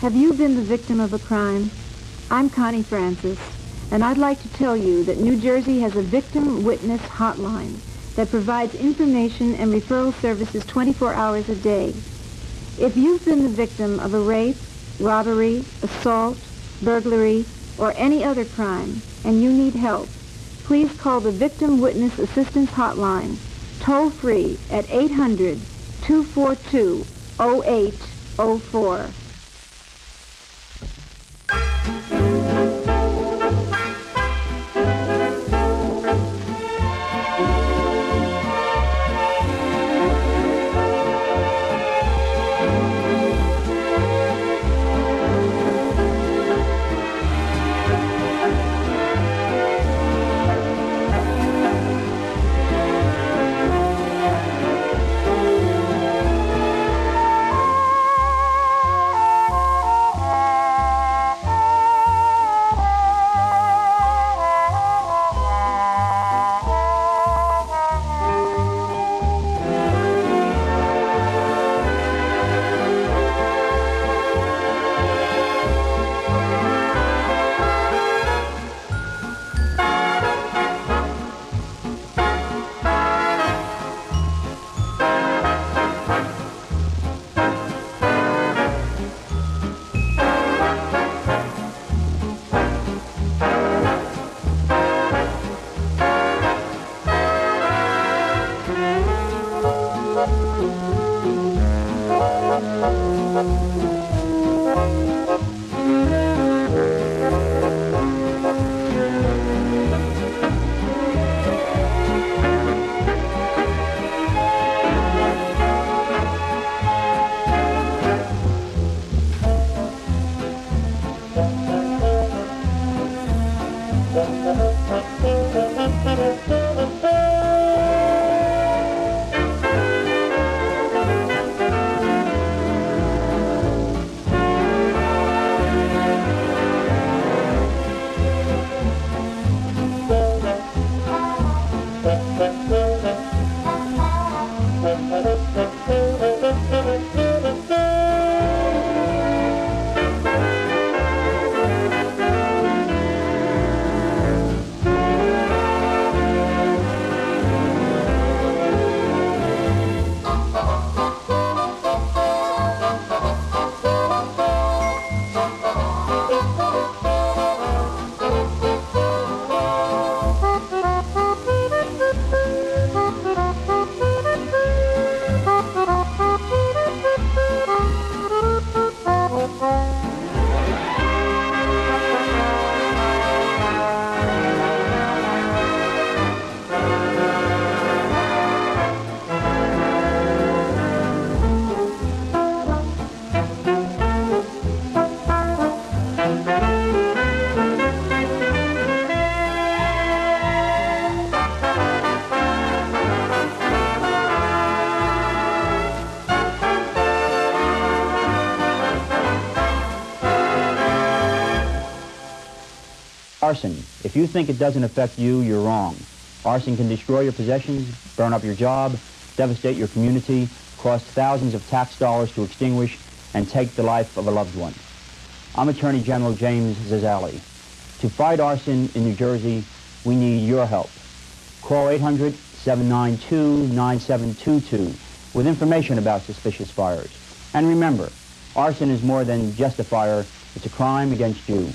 Have you been the victim of a crime? I'm Connie Francis, and I'd like to tell you that New Jersey has a victim witness hotline that provides information and referral services 24 hours a day. If you've been the victim of a rape, robbery, assault, burglary, or any other crime, and you need help, please call the Victim Witness Assistance Hotline, toll free at 800-242-0804. Arson. If you think it doesn't affect you, you're wrong. Arson can destroy your possessions, burn up your job, devastate your community, cost thousands of tax dollars to extinguish, and take the life of a loved one. I'm Attorney General James Zazzali. To fight arson in New Jersey, we need your help. Call 800-792-9722 with information about suspicious fires. And remember, arson is more than just a fire, it's a crime against you.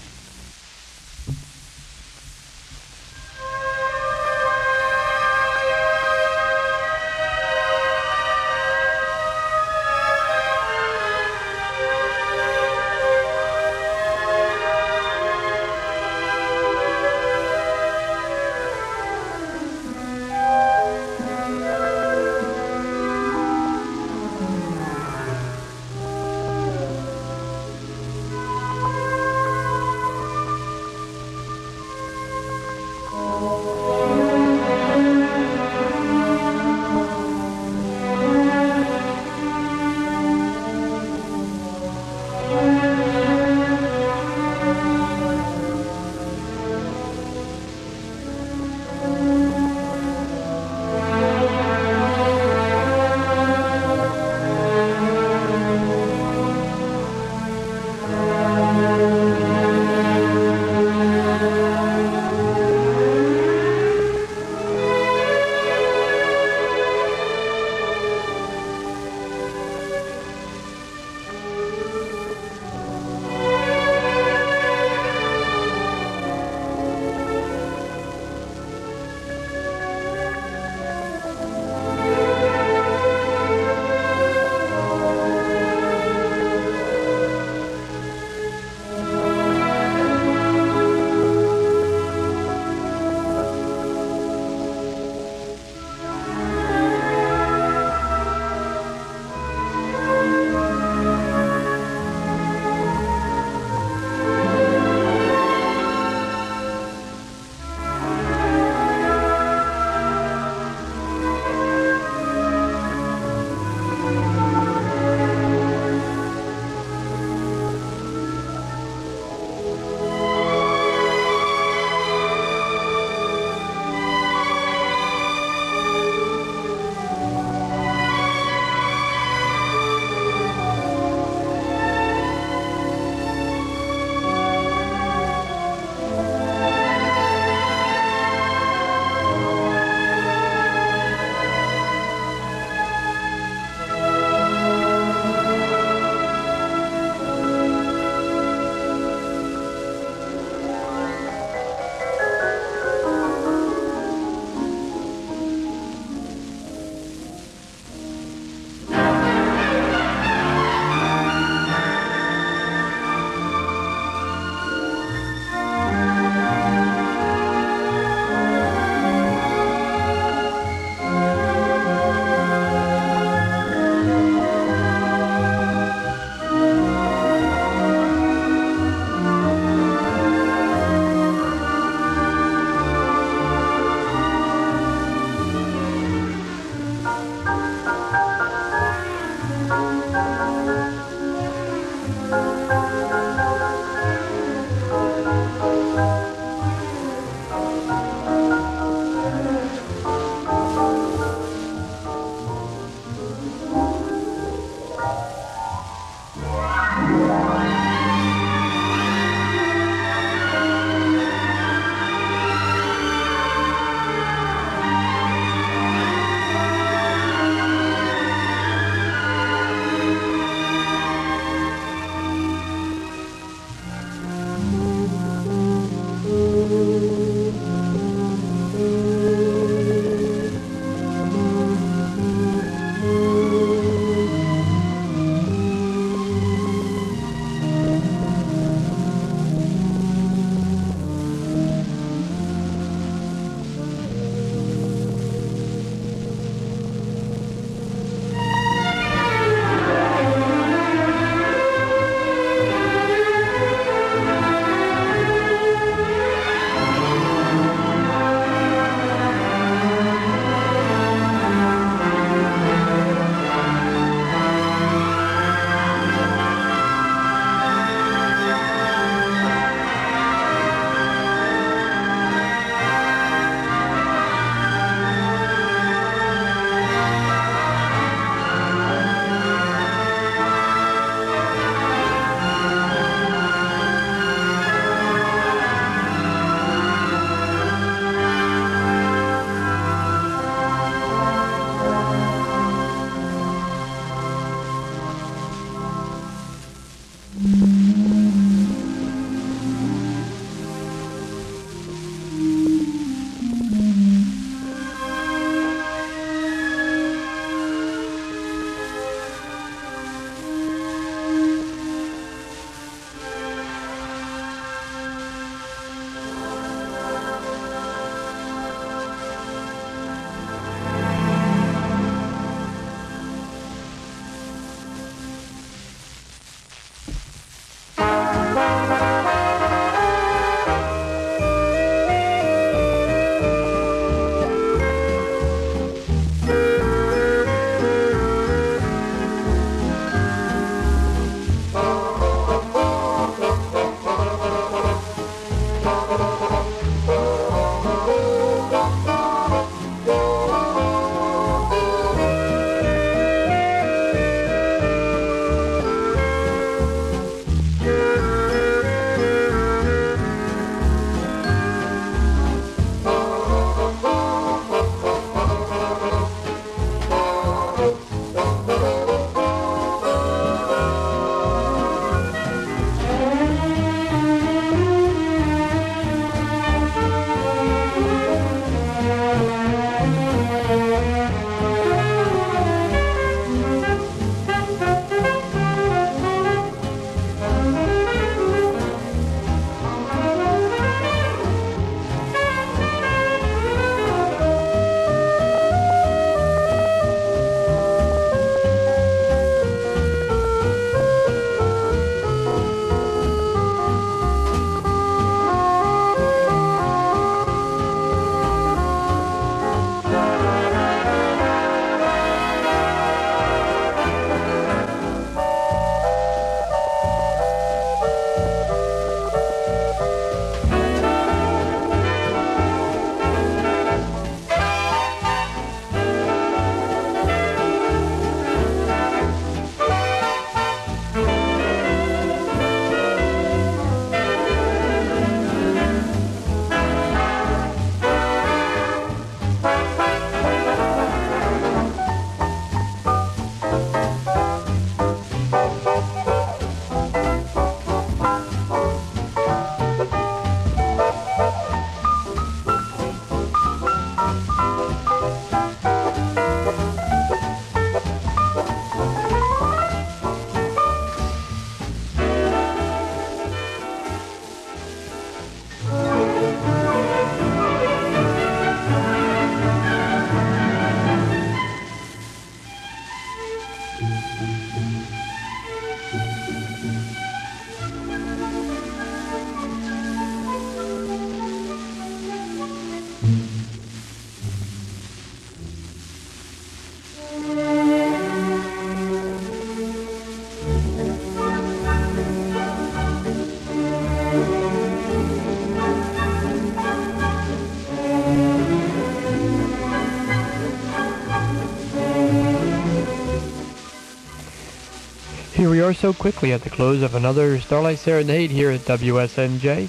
Are so quickly at the close of another Starlight Serenade here at WSNJ.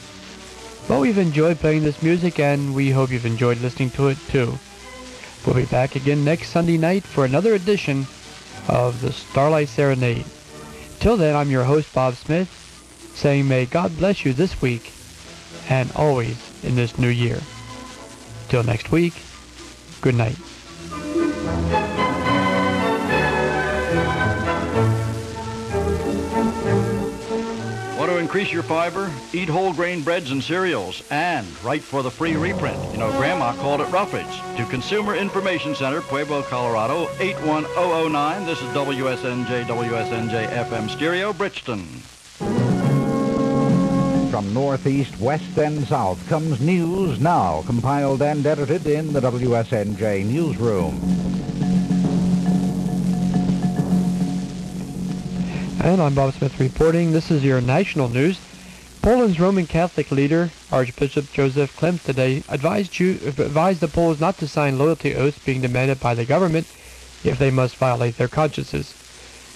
But we've enjoyed playing this music and we hope you've enjoyed listening to it too. We'll be back again next Sunday night for another edition of the Starlight Serenade. Till then, I'm your host, Bob Smith, saying may God bless you this week and always in this new year. Till next week, good night. Increase your fiber? Eat whole grain breads and cereals and write for the free reprint. You know, Grandma called it roughage. To Consumer Information Center, Pueblo, Colorado, 81009. This is WSNJ, WSNJ FM Stereo, Bridgeton. From northeast, west, and south comes news now, compiled and edited in the WSNJ newsroom. And I'm Bob Smith reporting. This is your national news. Poland's Roman Catholic leader, Archbishop Joseph Glemp, today advised, Jew, advised the Poles not to sign loyalty oaths being demanded by the government if they must violate their consciences.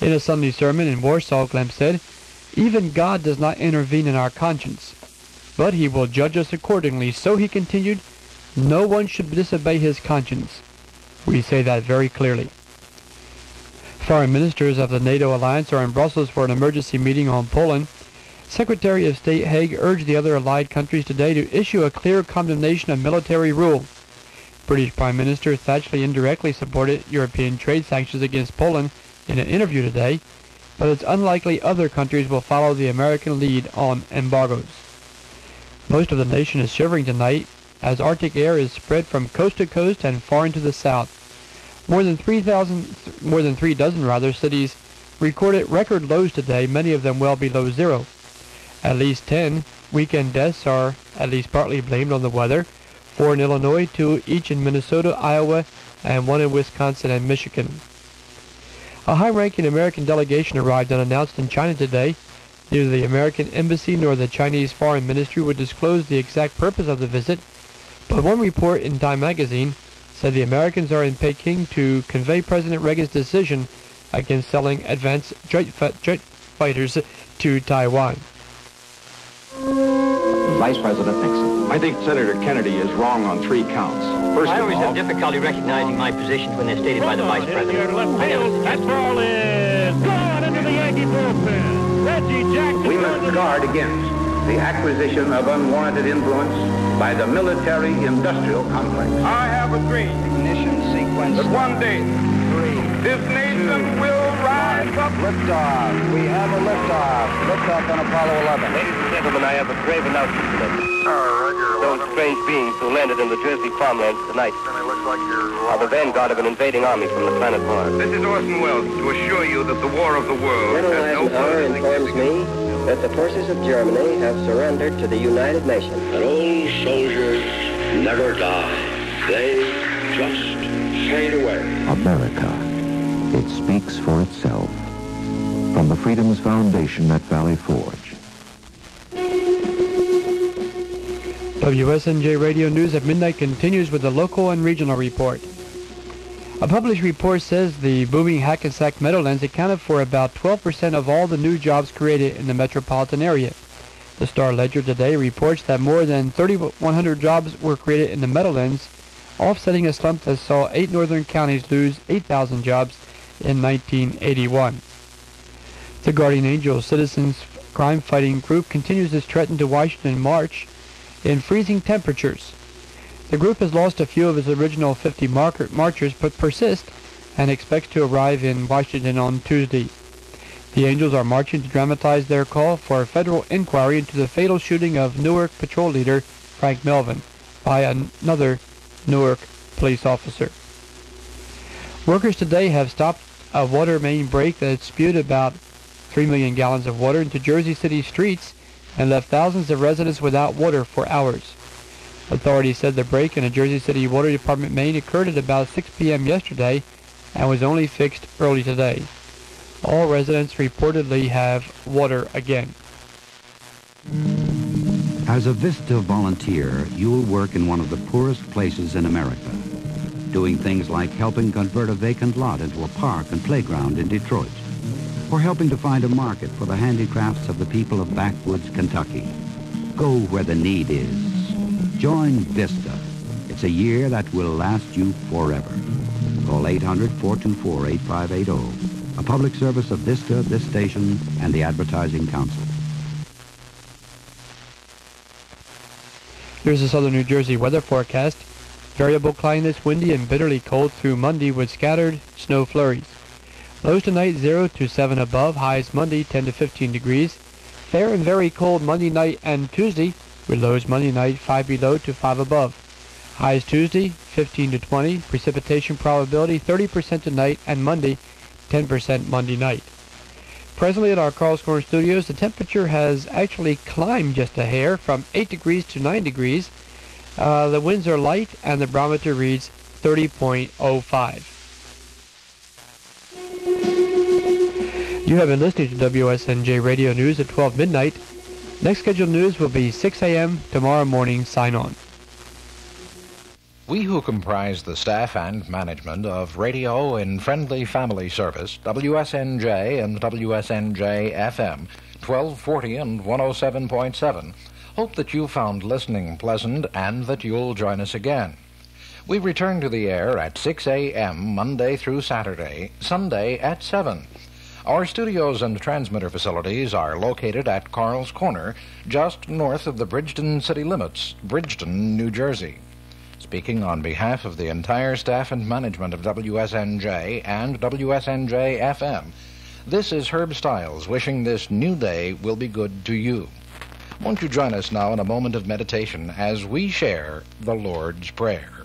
In a Sunday sermon in Warsaw, Glemp said, Even God does not intervene in our conscience, but he will judge us accordingly. So he continued, No one should disobey his conscience. We say that very clearly. Foreign ministers of the NATO alliance are in Brussels for an emergency meeting on Poland. Secretary of State Haig urged the other allied countries today to issue a clear condemnation of military rule. British Prime Minister Thatcher indirectly supported European trade sanctions against Poland in an interview today, but it's unlikely other countries will follow the American lead on embargoes. Most of the nation is shivering tonight as Arctic air is spread from coast to coast and far into the south. More than 3,000, more than three dozen rather, cities recorded record lows today, many of them well below zero. At least 10 weekend deaths are at least partly blamed on the weather, four in Illinois, two each in Minnesota, Iowa, and one in Wisconsin and Michigan. A high-ranking American delegation arrived unannounced in China today. Neither the American embassy nor the Chinese foreign ministry would disclose the exact purpose of the visit, but one report in Time magazine said the Americans are in Peking to convey President Reagan's decision against selling advanced jet, jet fighters to Taiwan. Vice President Nixon. I think Senator Kennedy is wrong on three counts. First I always of all, have difficulty recognizing my positions when they're stated by the Vice President. That ball is gone into the Yankee bullpen. Reggie Jackson. We must guard against the acquisition of unwarranted influence by the military-industrial complex. I have a dream. Ignition sequence. That one day, three, this nation will rise up. Liftoff. We have a liftoff. Liftoff on Apollo 11. Ladies and gentlemen, I have a grave announcement to make. Oh, Those strange beings who landed in the Jersey farmlands tonight are the vanguard of an invading army from the planet Mars. This is Orson Welles to assure you that the war of the world Colonel has no Eisenhower further informs me that the forces of Germany have surrendered to the United Nations. But old soldiers never die. They just fade away. America. It speaks for itself. From the Freedoms Foundation at Valley Forge. WSNJ Radio News at midnight continues with the local and regional report. A published report says the booming Hackensack Meadowlands accounted for about 12% of all the new jobs created in the metropolitan area. The Star Ledger today reports that more than 3,100 jobs were created in the Meadowlands, offsetting a slump that saw eight northern counties lose 8,000 jobs in 1981. The Guardian Angel Citizens Crime Fighting Group continues its trek into Washington March in freezing temperatures. The group has lost a few of its original 50 marker- marchers but persists and expects to arrive in Washington on Tuesday. The Angels are marching to dramatize their call for a federal inquiry into the fatal shooting of Newark patrol leader Frank Melvin by another Newark police officer. Workers today have stopped a water main break that spewed about 3 million gallons of water into Jersey City streets and left thousands of residents without water for hours. Authorities said the break in a Jersey City Water Department main occurred at about 6 p.m. yesterday and was only fixed early today. All residents reportedly have water again. As a Vista volunteer, you'll work in one of the poorest places in America, doing things like helping convert a vacant lot into a park and playground in Detroit, or helping to find a market for the handicrafts of the people of backwoods Kentucky. Go where the need is. Join Vista. It's a year that will last you forever. Call 800-424-8580. A public service of Vista, this station, and the Advertising Council. Here's the southern New Jersey weather forecast. Variable cloudiness, windy and bitterly cold through Monday with scattered snow flurries. Lows tonight 0 to 7 above, highs Monday 10 to 15 degrees. Fair and very cold Monday night and Tuesday with lows Monday night 5 below to 5 above. Highs Tuesday 15 to 20, precipitation probability 30% tonight and Monday 10% Monday night. Presently at our Carll's Corner studios, the temperature has actually climbed just a hair from 8 degrees to 9 degrees. Uh, the winds are light and the barometer reads 30.05. You have been listening to WSNJ Radio News at 12 midnight. Next scheduled news will be 6 a.m. tomorrow morning. Sign on. We who comprise the staff and management of Radio in Friendly Family Service, WSNJ and WSNJ FM, 1240 and 107.7, hope that you found listening pleasant and that you'll join us again. We return to the air at 6 a.m. Monday through Saturday, Sunday at 7. Our studios and transmitter facilities are located at Carll's Corner, just north of the Bridgeton city limits, Bridgeton, New Jersey. Speaking on behalf of the entire staff and management of WSNJ and WSNJ FM, this is Herb Stiles wishing this new day will be good to you. Won't you join us now in a moment of meditation as we share the Lord's Prayer?